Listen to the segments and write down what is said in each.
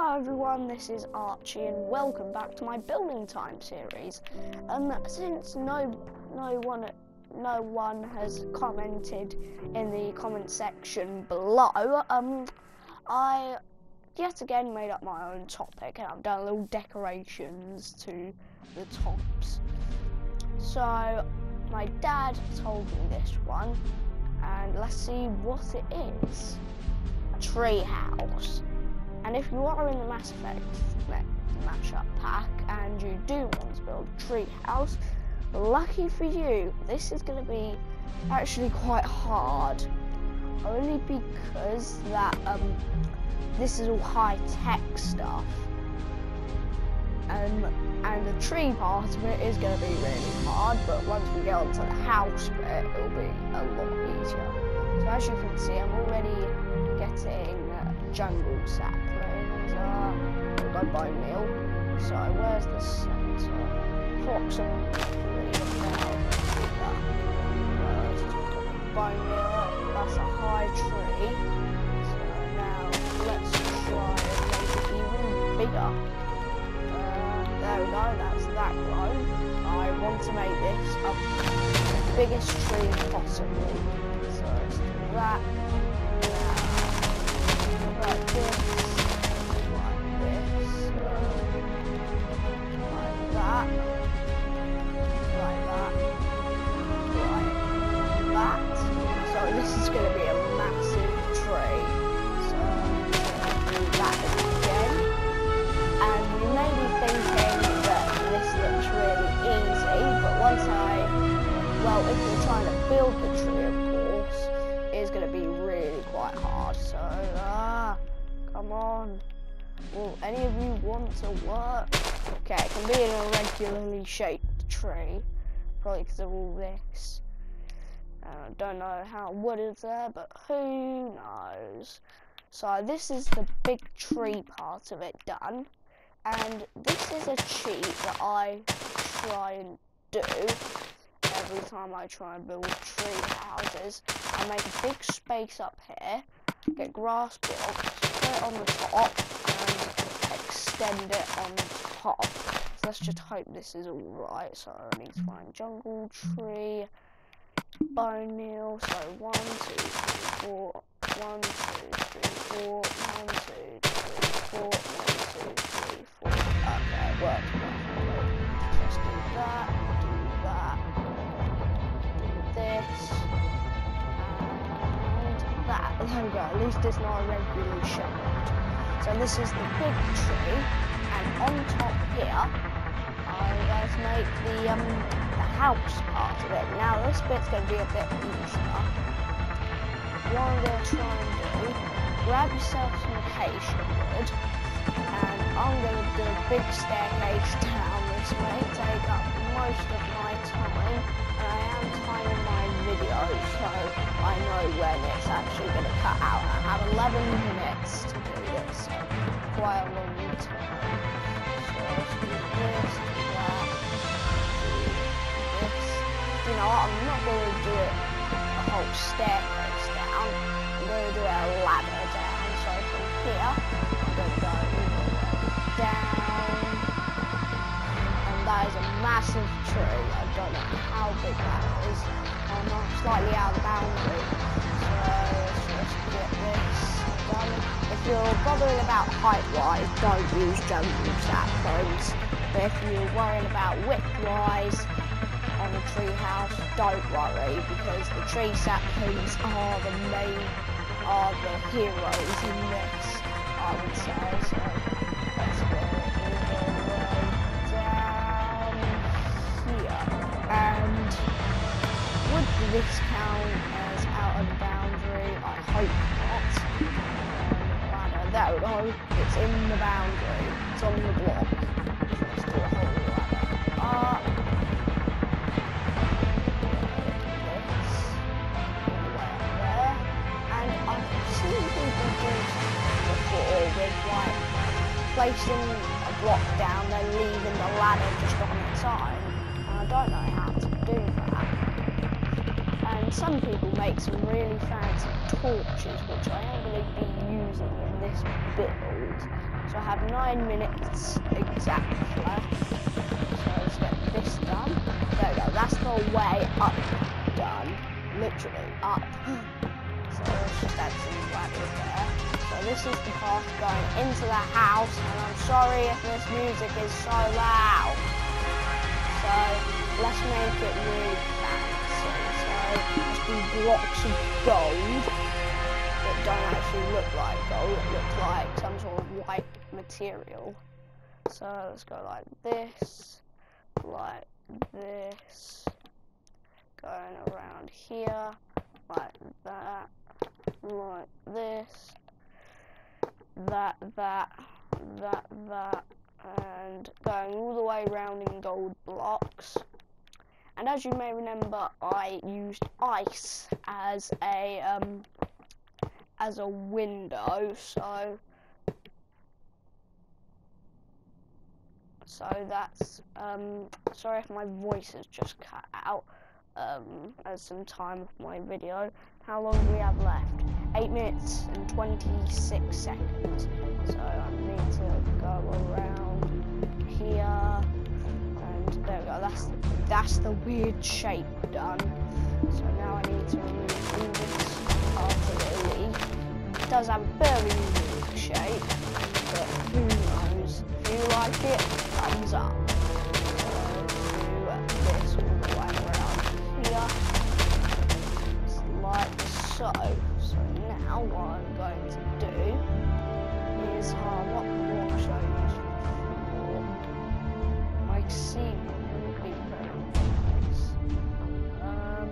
Hello everyone, this is Archie and welcome back to my building time series. Um, since no no one no one has commented in the comment section below, um, I yet again made up my own topic and I've done little decorations to the tops. So my dad told me this one, and let's see what it is. A tree house. And if you are in the Mass Effect mashup pack and you do want to build a tree house, lucky for you, this is going to be actually quite hard. Only because that um, this is all high tech stuff. Um, and the tree part of it is going to be really hard, but once we get onto the house bit, it'll be a lot easier. So as you can see, I'm already getting uh, jungle saplings. Uh, we'll go by meal. So where's the centre? Approximately about uh, meal. That's a high tree. So now let's try and make it even bigger. There we go, that's that grown. I want to make this a biggest tree possible. So let's do that. Like this. This is going to be a massive tree. So do that again. And you may be thinking, that this looks really easy, but once I, well, if you're trying to build the tree, of course, is going to be really quite hard. So, ah, come on. Will any of you want to work? Okay, it can be an irregularly shaped tree, probably because of all this. I uh, don't know how wood is there, but who knows? So this is the big tree part of it done. And this is a cheat that I try and do every time I try and build tree houses. I make a big space up here, get grass blocks, put it on the top, and extend it on the top. So let's just hope this is alright. So I need to find jungle tree, bone meal. So one, two, three, four. One, two, three, four. One, two, three, four. One, two, three, four. Okay, worked. Let's do that. Do that. Do this. And that. there we go, at least it's not irregularly shaped. So this is the big tree, and on top here, I'm going make the, um, house part of it. Now this bit's going to be a bit easier. What I'm going to try and do, grab yourself some acacia wood, and I'm going to do a big staircase down. This may take up most of my time, and I am timing my video, so I know when it's actually going to cut out. I have 11 minutes to do this, so quite a long time. So let's do this, You know what, I'm not going to do it the whole staircase down. I'm going to do a ladder down. So from here, I'm going to go down. And that is a massive tree. I don't know how big that is. I'm slightly out of boundary. So let's just get this done. If you're bothering about height-wise, don't use jungle saplings. But if you're worrying about width-wise don't worry because the tree saplings are the main, are the heroes in this, I would say. So let's go all the way down here. And would this count as out of the boundary? I hope not. Um, we go. It's in the boundary. It's on the block. Placing a block down, then leaving the ladder just on its own. And I don't know how to do that. And some people make some really fancy torches, which I am going to be using in this build. So I have nine minutes exactly. So let's get this done. There we go. That's the way up done. Literally up. So just some ladders there. So this is the path going into the house, and I'm sorry if this music is so loud. So let's make it really fancy. So let's do blocks of gold that don't actually look like gold. It looks like some sort of white material. So let's go like this, like this, going around here, like that, like this, that, that, that, that, and going all the way around in gold blocks. And as you may remember, I used ice as a um, as a window, so so that's um, sorry if my voice has just cut out um, as some time of my video. How long do we have left? 8 minutes and 26 seconds. So I need to go around here and there we go. That's that's the weird shape done. So now I need to remove this leaf. It does have a very unique shape, but who knows? If you like it, thumbs up. So do this all the way around here. Like so. Now what I'm going to do is uh, what I use for would be. Um,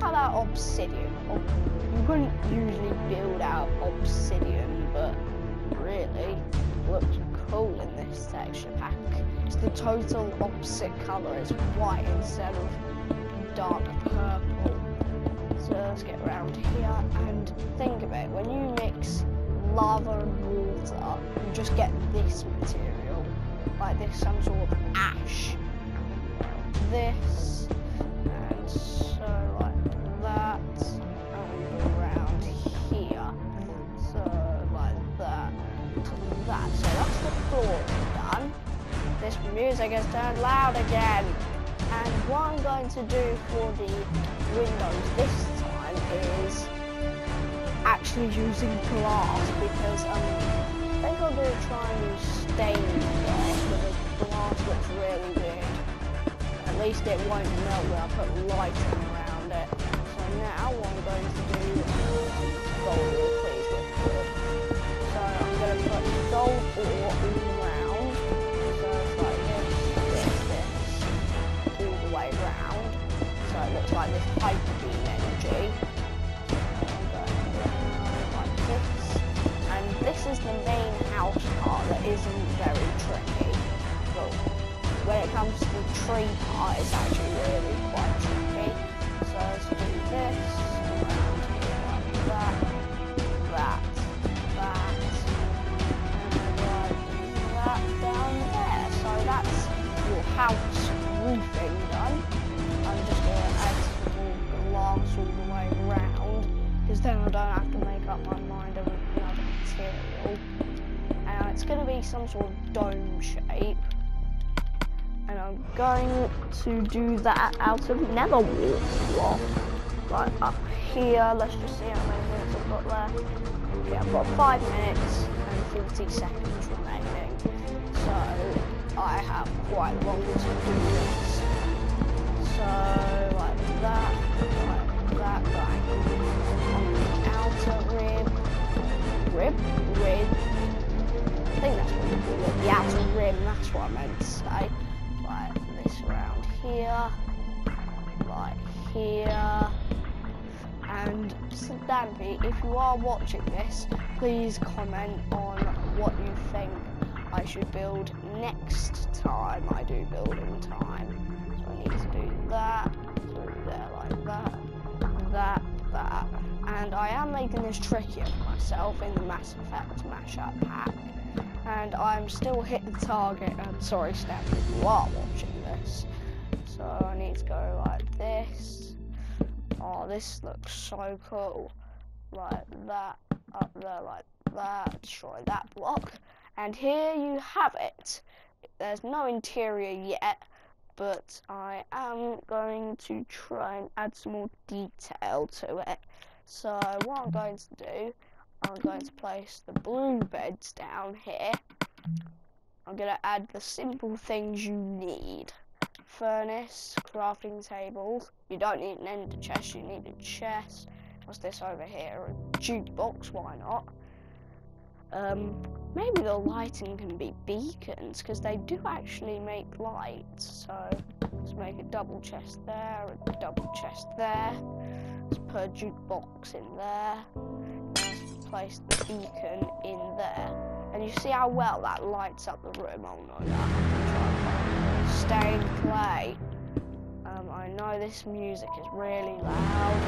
how about obsidian? Or you wouldn't usually build out obsidian, but really looks cool in this texture pack. It's the total opposite colour. It's white instead of dark purple. Let's get around here and think of it. When you mix lava and water, you just get this material. Like this, some sort of ash. This, and so like that, and around here. So like that, to that. So that's the floor done. This music has turned loud again. And what I'm going to do for the windows this is actually using glass because um, I think I'm going to try and use stained glass because glass looks really weird. At least it won't melt when I put lighting around it. So now what I'm going to do gold ore, please look good. So I'm going to put gold ore all around. So it's like this, this, this, all the way around. So it looks like this hyper beam energy. Is the main house part that isn't very tricky. But when it comes to the tree part, it's actually really quite tricky. So let's do this, that, that, that, and that down there. So that's your house roofing done. I'm just going to add some glass all the way around, because then I don't some sort of dome shape and I'm going to do that out of nether wall. Like up here, let's just see how many minutes I've got left. Okay, I've got 5 minutes and 40 seconds remaining. So I have quite a long to do this. So like that, like that, going on the outer rib, rib, rib. What I meant to say like this around here, right here. And Stampy, if you are watching this, please comment on what you think I should build next time I do building time. So I need to do that, so there like that, that, that. And I am making this trickier for myself in the Mass Effect mashup pack and I'm still hitting the target. I'm sorry, Steph, if you are watching this. So I need to go like this. Oh, this looks so cool. Like that, up there, like that, destroy that block. And here you have it. There's no interior yet, but I am going to try and add some more detail to it. So what I'm going to do, I'm going to place the blue beds down here. I'm going to add the simple things you need. Furnace, crafting tables. You don't need an ender chest, you need a chest. What's this over here? A jukebox, why not? Um, maybe the lighting can be beacons, because they do actually make lights. So, let's make a double chest there, a double chest there. Let's put a jukebox in there. Place the beacon in there. And you see how well that lights up the room? Oh no, that. Stained clay. Um, I know this music is really loud.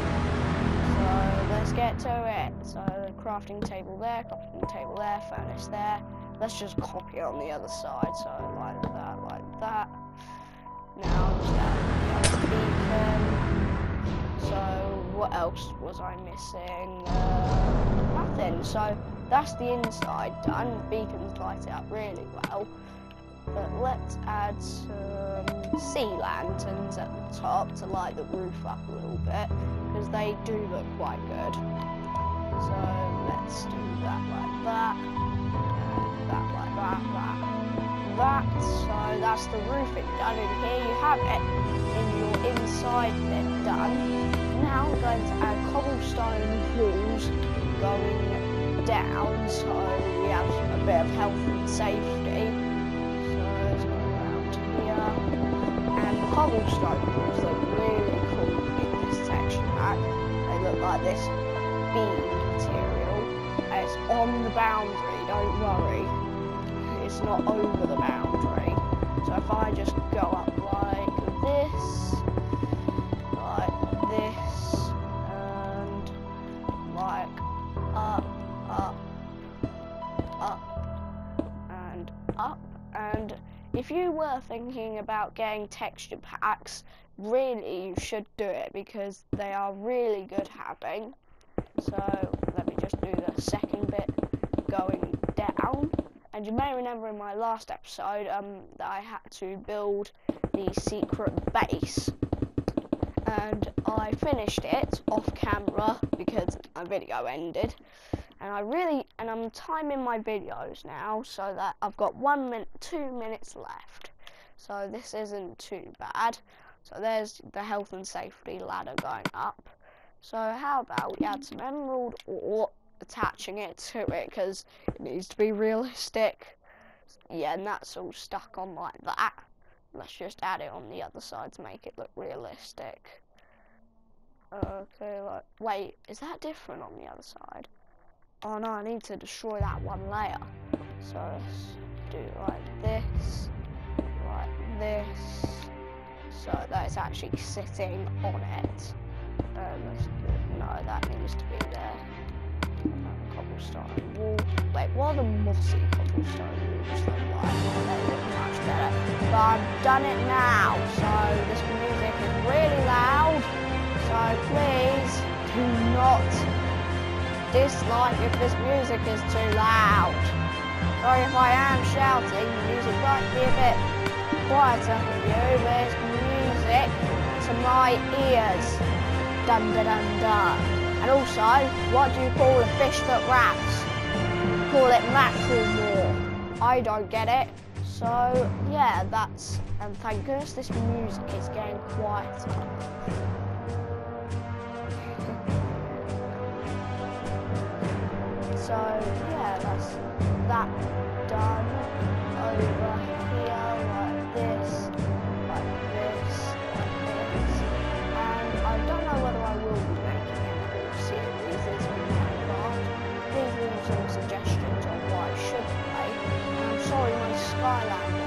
So let's get to it. So the crafting table there, crafting table there, furnace there. Let's just copy it on the other side. So like that, like that. Now just the beacon. So what else was I missing? Uh, nothing. So that's the inside done. The beacons light it up really well. But let's add some sea lanterns at the top to light the roof up a little bit because they do look quite good. So let's do that like that, that like that, that. So that's the roofing done, and here you have it in your inside bit done. Now I'm going to add cobblestone walls going down, so we have a bit of health and safety. cobblestone walls look really cool in this texture pack. They look like this bead material. And it's on the boundary, don't worry. It's not over the boundary. So if I just go up like this, were thinking about getting texture packs, really you should do it because they are really good having. So let me just do the second bit going down. And you may remember in my last episode um, that I had to build the secret base. And I finished it off camera because my video ended and I really and I'm timing my videos now so that I've got one minute two minutes left so this isn't too bad. So there's the health and safety ladder going up. So how about we add some emerald ore attaching it to it because it needs to be realistic. Yeah and that's all stuck on like that. Let's just add it on the other side to make it look realistic. Okay like wait is that different on the other side? Oh no, I need to destroy that one layer. So let's do like this, so that actually sitting on it. Um, no, that needs to be there. cobblestone wall. Wait, what are the mossy cobblestone walls like? They look much better. But I've done it now, so this music is really loud. So please do not dislike if this music is too loud. Sorry if I am shouting, the music might be a bit quieter for you, but it's music to my ears. Dun dun dun. And also, what do you call a fish that raps? Call it mackerel more. I don't get it. So, yeah, that's, and thank goodness this music is getting quieter. So yeah, that's that done over here. ก็